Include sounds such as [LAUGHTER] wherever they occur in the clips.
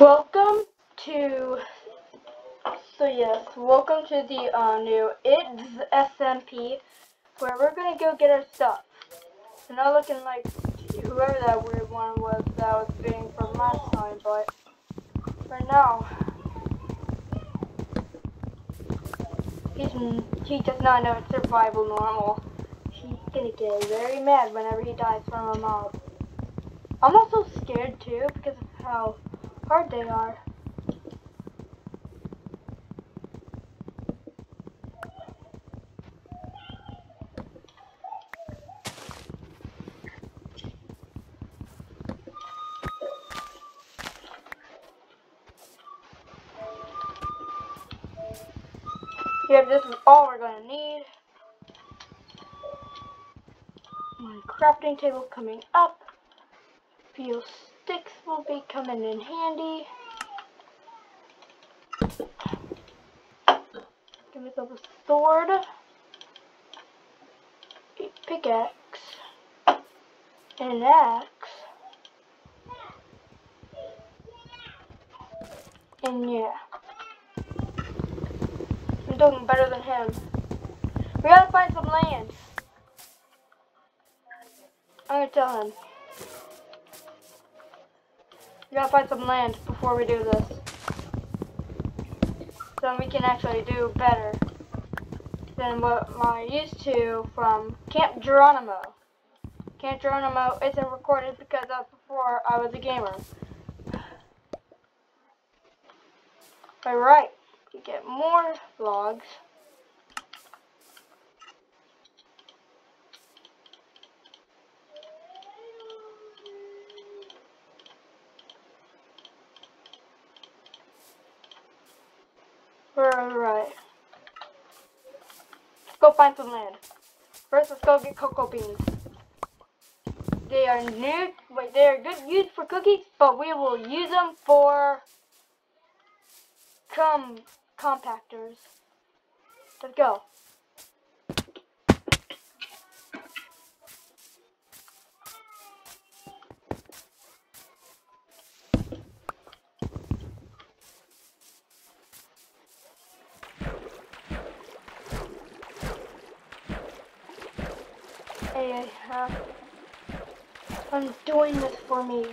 Welcome to, so yes, welcome to the uh, new ITZ SMP, where we're going to go get our stuff. We're not looking like whoever that weird one was that was being from last time, but for now, he's, he does not know it's survival normal. He's gonna get very mad whenever he dies from a mob. I'm also scared too because how hard they are. Yep, this is all we're gonna need. My crafting table coming up. Fuel sticks will be coming in handy. Give myself a sword. A pickaxe. And an axe. And yeah. I'm doing better than him. We gotta find some land. I'm gonna tell him. We gotta find some land before we do this. So we can actually do better than what I used to from Camp Geronimo. Camp Geronimo isn't recorded because that's before I was a gamer. Alright, get more logs. Alright. Let's go find some land. First, let's go get cocoa beans. They are new, wait, they are good used for cookies, but we will use them for com compactors. Let's go. Hey, uh, I'm doing this for me.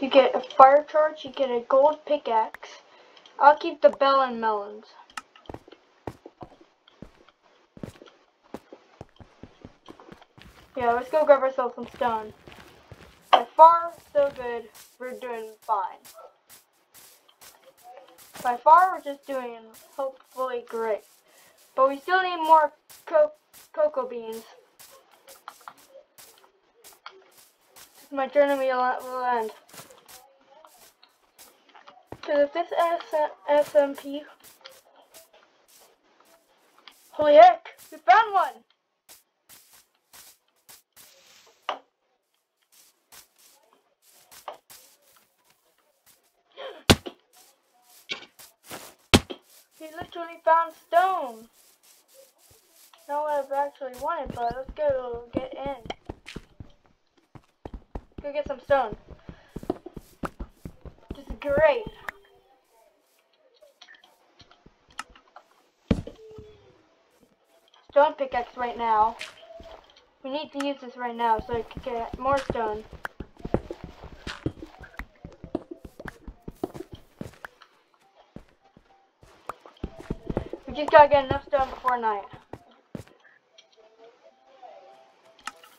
You get a fire torch, you get a gold pickaxe. I'll keep the bell and melons. Yeah, let's go grab ourselves some stone. So far, so good. We're doing fine. By far, we're just doing hopefully great. But we still need more co cocoa beans. My journey will end. The fifth S SMP. Holy heck, we found one! He literally found stone. Not what I've actually wanted, but let's go get in. Go get some stone. This is great. Stone pickaxe right now. We need to use this right now so I can get more stone. We just gotta get enough stone before night.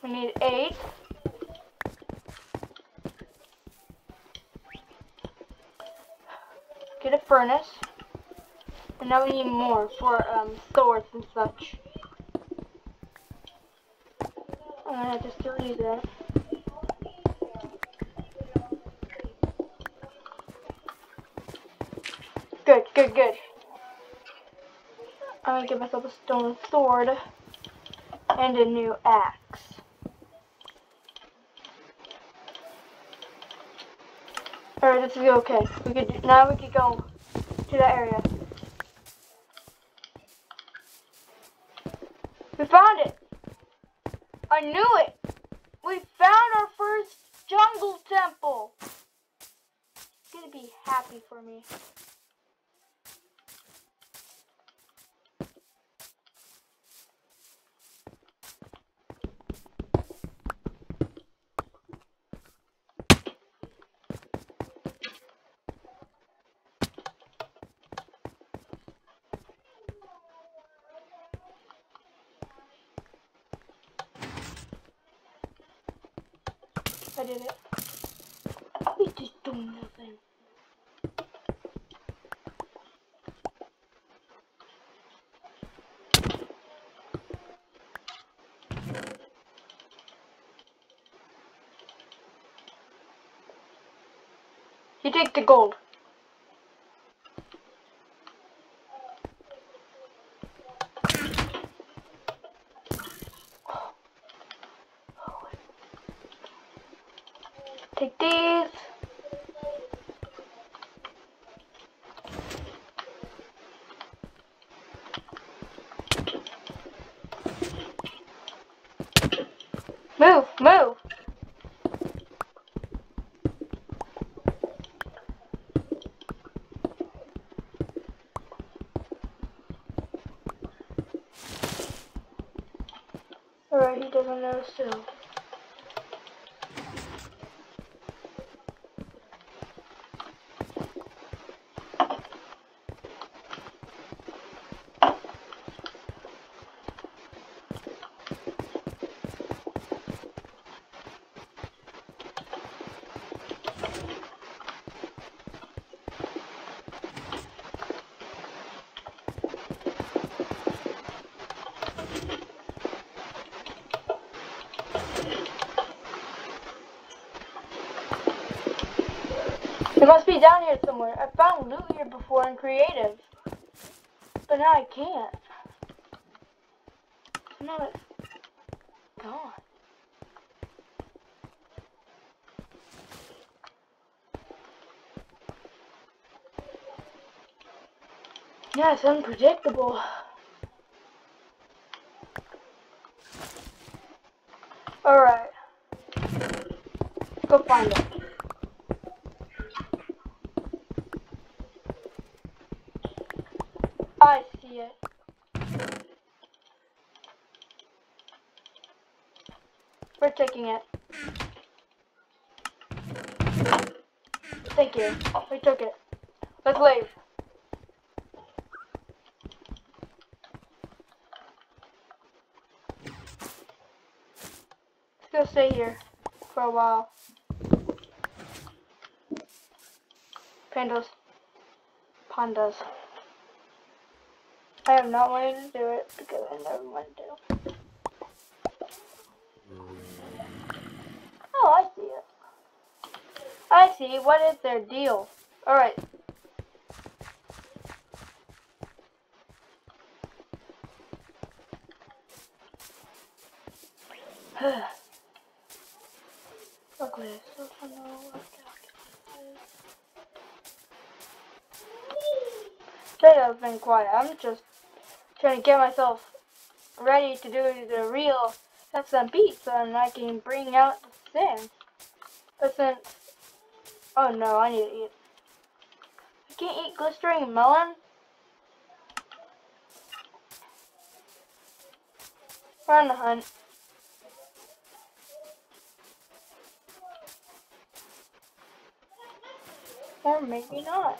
We need eight. Get a furnace. And now we need more for um, swords and such. Use that. Good, good, good. I'm gonna get myself a stone sword and a new axe. Alright, this is okay. We could now we could go to that area. We found it! I knew it! We found our first jungle temple! It's gonna be happy for me. I did it. We just doing. You take the gold. Take these. Move, move. He doesn't know down here somewhere. I found loot here before in creative. But now I can't. Now it's gone. Yeah, it's unpredictable. Alright. Go find it. I see it. We're taking it. Thank you. We took it. Let's leave. Let's go stay here for a while. Pandas. Pandas. I have not wanted to do it because I never wanted to I see it. I see. What is their deal? Alright. Ugly. [SIGHS] So fun. Today I've been quiet. I'm just trying to get myself ready to do the real SMP so I can bring out the thing. But since, oh no, I need to eat. I can't eat glistering melon. We're on the hunt. Or maybe not.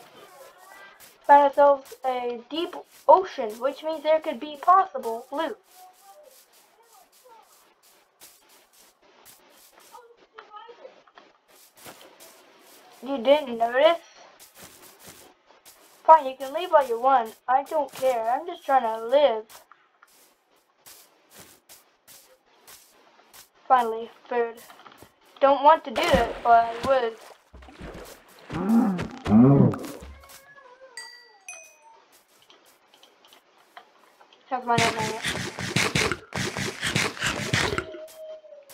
Found ourselves a deep ocean, which means there could be possible loot. You didn't notice? Fine, you can leave all you want. I don't care. I'm just trying to live. Finally, food. Don't want to do it, but I would. That's my nightmare.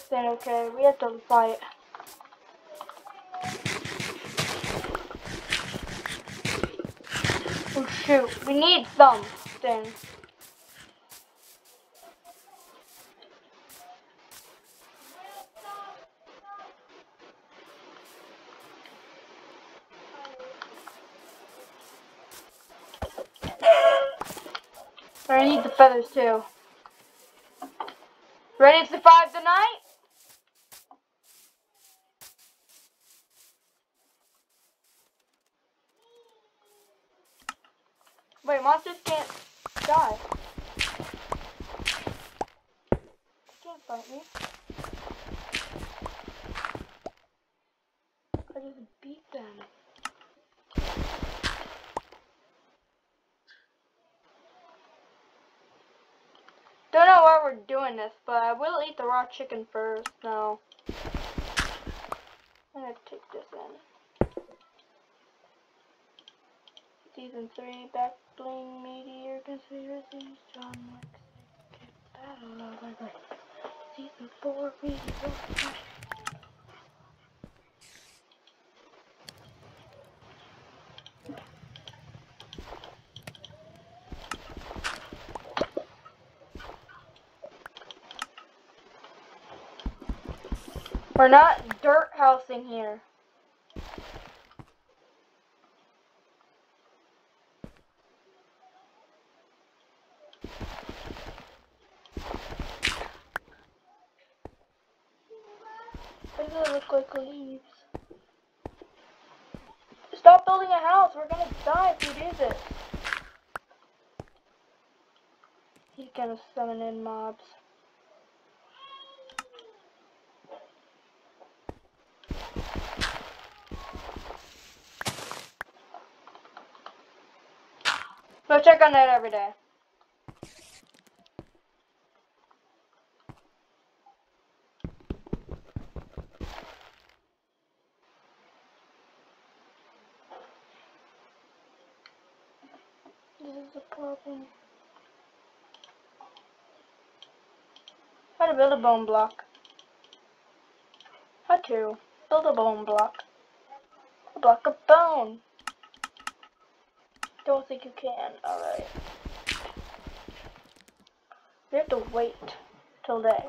Then okay, we have to fight. We need something. I need the feathers too. Ready to survive the night? Wait, monsters can't die. They can't fight me. I just beat them. Don't know why we're doing this, but I will eat the raw chicken first. No. I'm gonna take this in. Season 3, Back Bling Meteor Conspiracies, John Battle the. Season 4, Meteor We're not dirt housing here. Like leaves? Stop building a house. We're gonna die if we do this. He's gonna summon in mobs. Go check on that every day. This is a problem. How to build a bone block. How to build a bone block. A block of bone. Don't think you can. Alright. We have to wait till day.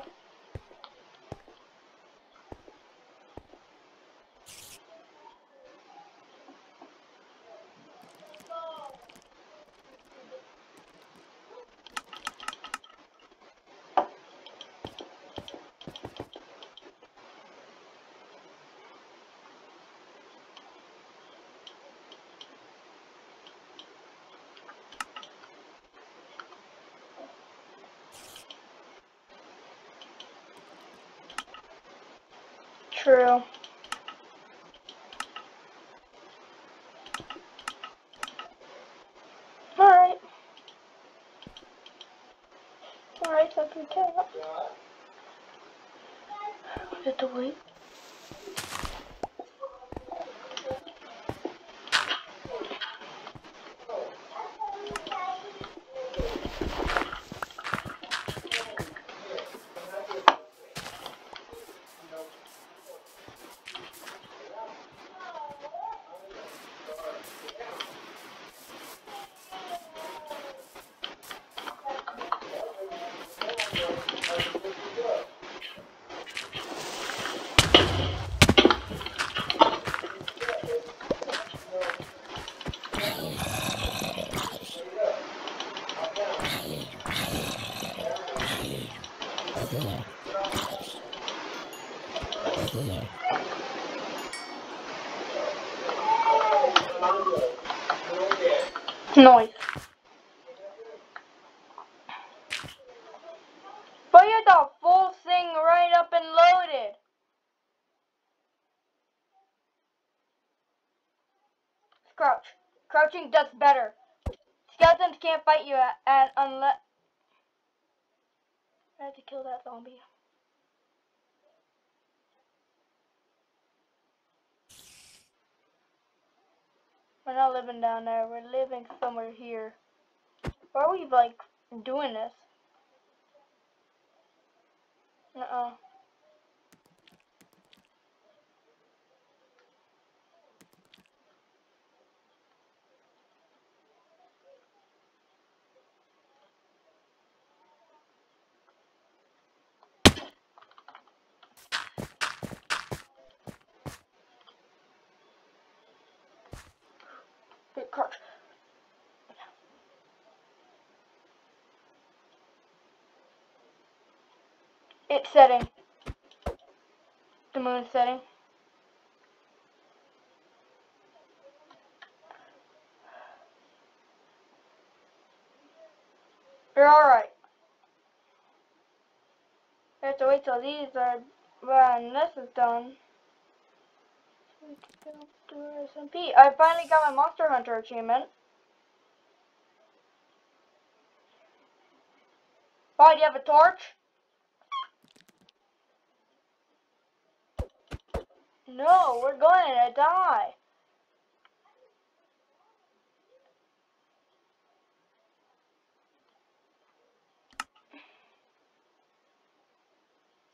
9. But you the full thing right up and loaded. Crouch. Crouching does better. Skeletons can't fight you at, at unless... I had to kill that zombie. We're not living down there. We're living somewhere here. Why are we like doing this. Uh-uh. It's setting. The moon is setting. You're alright. We have to wait till these are when this is done. SMP. I finally got my Monster Hunter achievement. Why, do you have a torch? No, we're going to die.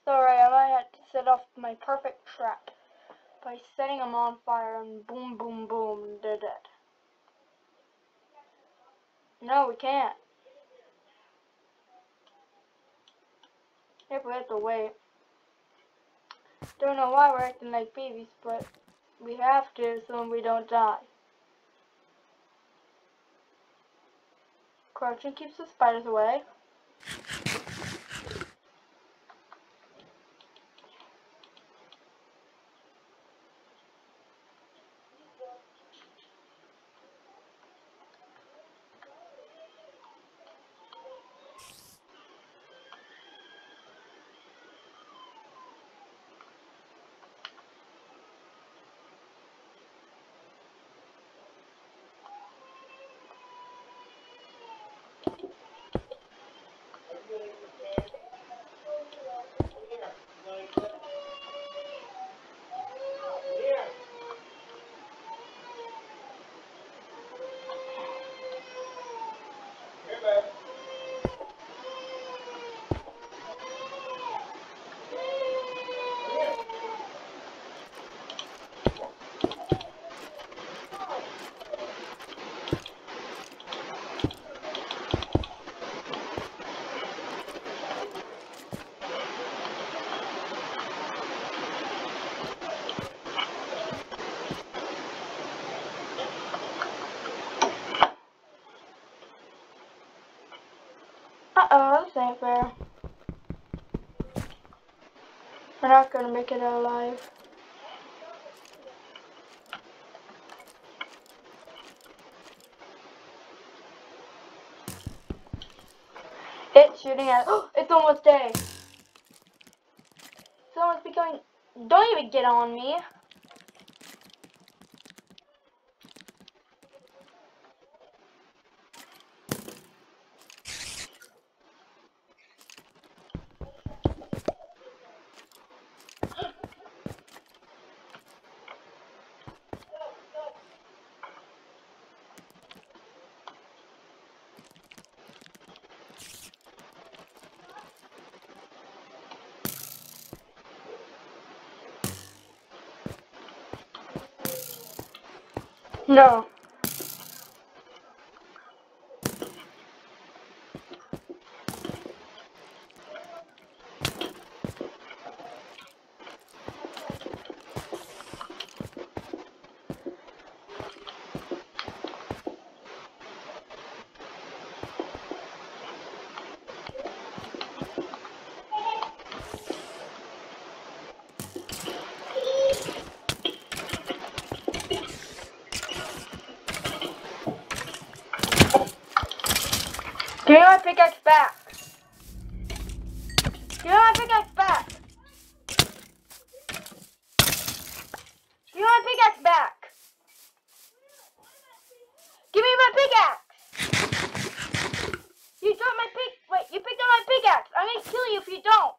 Sorry, I might have to set off my perfect trap by setting them on fire and boom, boom, boom, they're dead. No, we can't. Yep, we have to wait. Don't know why we're acting like babies, but we have to so we don't die. Crouching keeps the spiders away. Uh-oh, this ain't fair. We're not gonna make it alive. It's shooting at- Oh, [GASPS] it's almost day. Someone's becoming- Don't even get on me. No. Give me my pickaxe back. Give me my pickaxe back. Give me my pickaxe back. Give me my pickaxe. You dropped my pick. Wait, you picked up my pickaxe. I'm gonna kill you if you don't.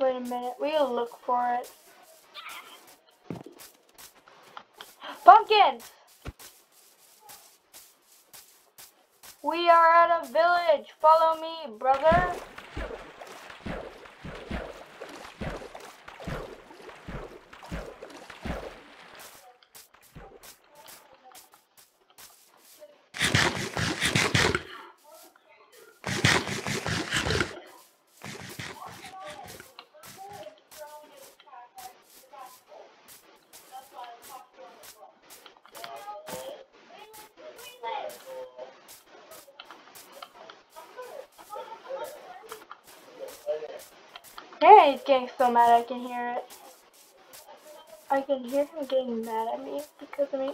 Wait a minute, we'll look for it. Pumpkins! We are at a village. Follow me, brother. Yeah, he's getting so mad I can hear it. I can hear him getting mad at me because of me.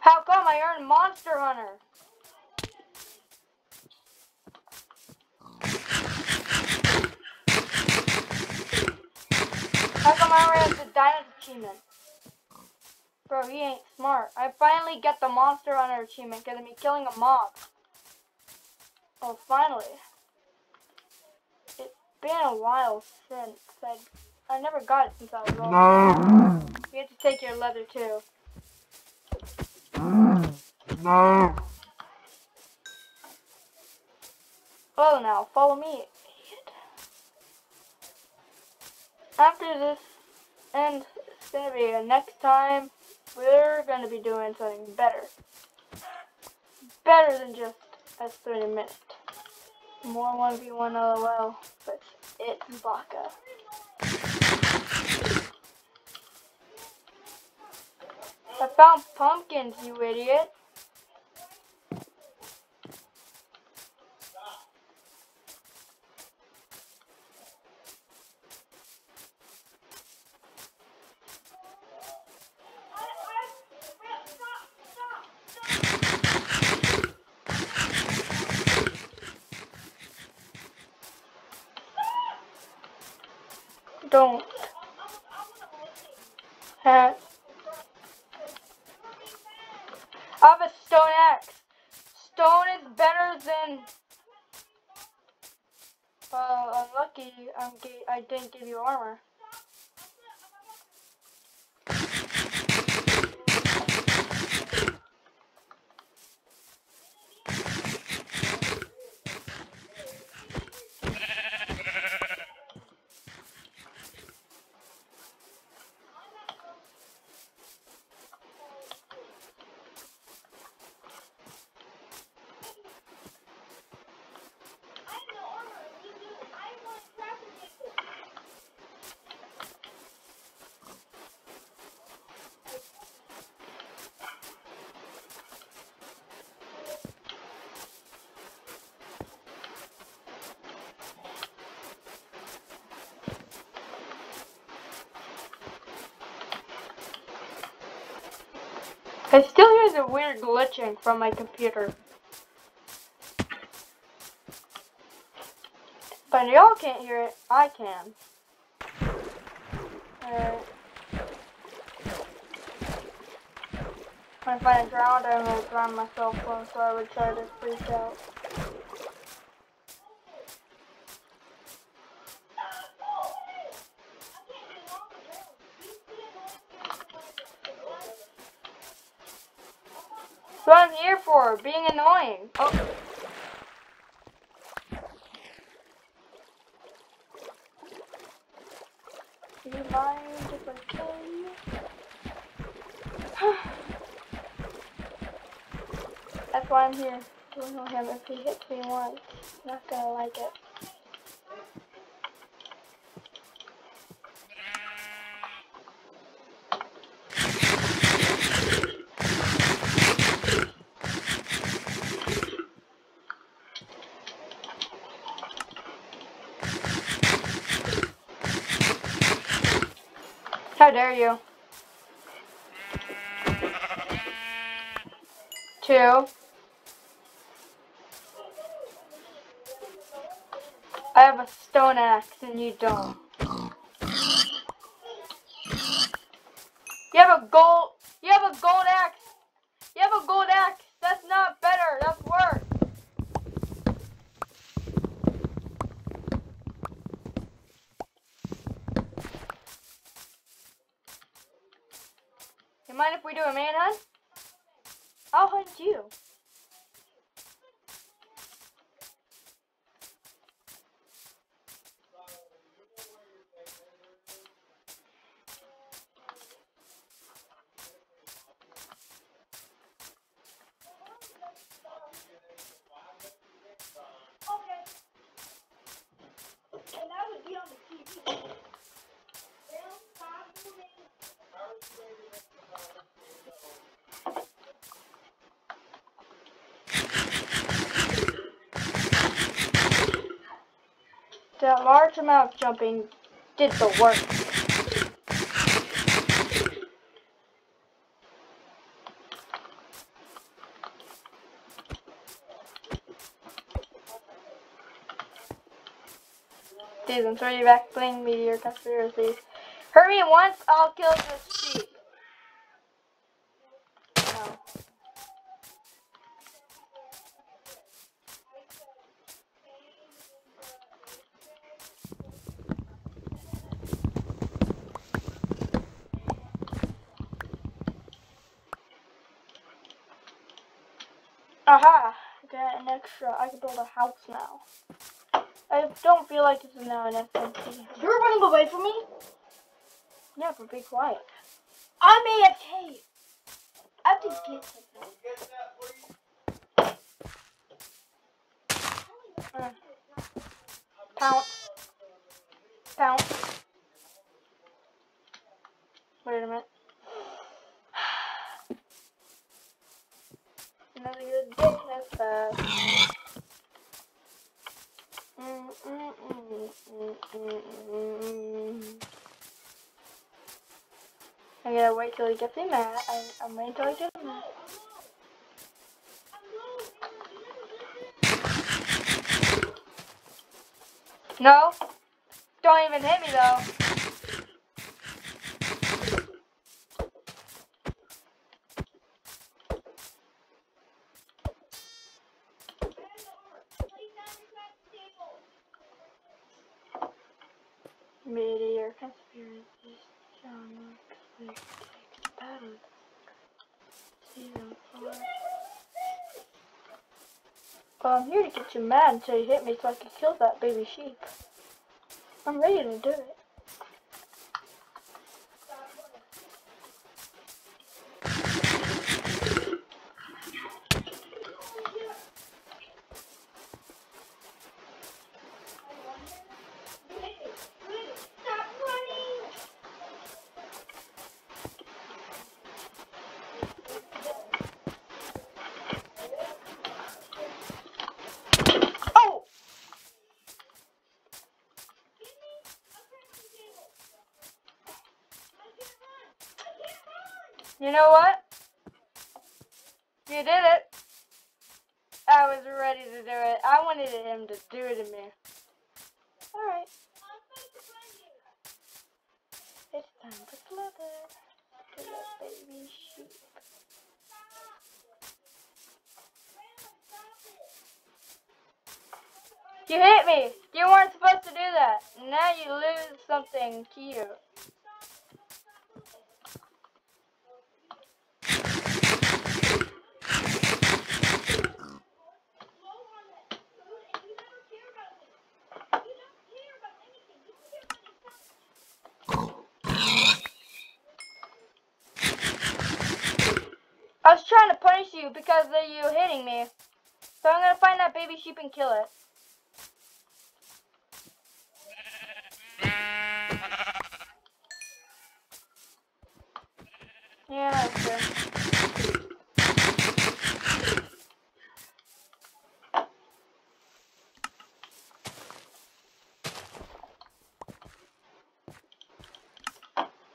How come I earned Monster Hunter? How come I already have the Dynamite achievement? Bro, he ain't smart. I finally get the Monster Hunter achievement because of me killing a mob. Oh, finally been a while since I I never got it since I was old. No. You have to take your leather too. No. Well now, follow me, idiot. After this ends, it's gonna be a next time we're gonna be doing something better. Better than just a 30 minutes. More 1v1 LOL, but it's Baka. I found pumpkins, you idiot. don't have. I have a stone axe. Stone is better than. Uh, unlucky. I'm. I didn't give you armor. I still hear the weird glitching from my computer. But y'all can't hear it, I can. Alright. If I drowned, I would drown myself so I would try to freak out. What I'm here for, being annoying. Oh. Do you mind if I kill you? [SIGHS] That's why I'm here. To know him if he hits me once. not gonna like it. How dare you? Two. I have a stone axe and you don't. You have a gold, you have a gold axe. You have a gold axe. That's not better, that's worse. Mind if we do a manhunt? I'll hunt you. That large amount of jumping did the work. Season 3 back playing Meteor Conspiracy. Hurry once, I'll kill this sheep. No. Aha! Got an extra. I can build a house now. I don't feel like is now an SMT. You're running away from me? Yeah, but be quiet. I'm AFK. I have to get something. Uh, pounce. Pounce. Wait a minute. Wait till he gets me mad. I, I'm waiting till he gets mad. No. Don't even hit me though. Meteor conspiracies. John Mark Slade takes battle. Season 4. Well, I'm here to get you mad until you hit me so I can kill that baby sheep. I'm ready to do it. Oh! You know what? You did it. I was ready to do it. I wanted him to do it to me. Alright. It's time to slither. To that baby sheep. You hit me! You weren't supposed to do that. Now you lose something cute. I was trying to punish you because of you hitting me. So I'm gonna find that baby sheep and kill it. Yeah, that's true.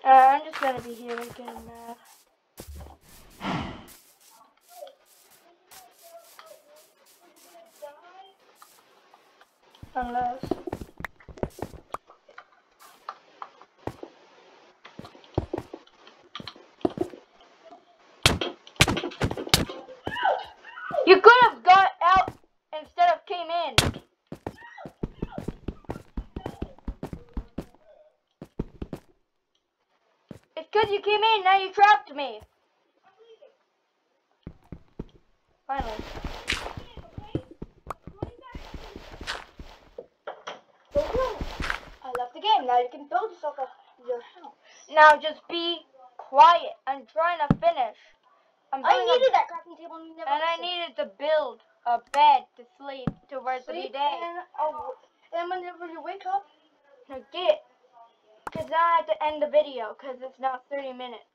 I'm just gonna be here again, man. Unless. You could have got out instead of came in. It's because you came in, now you trapped me. Finally. I left the game. Now you can build yourself a, your house. Now just be quiet. I'm trying to finish. I'm I a- needed that crafting table and and I needed to build a bed to sleep towards the Sleep day. and, oh, and whenever you wake up, Now get, have to end the video because it's now 30 minutes.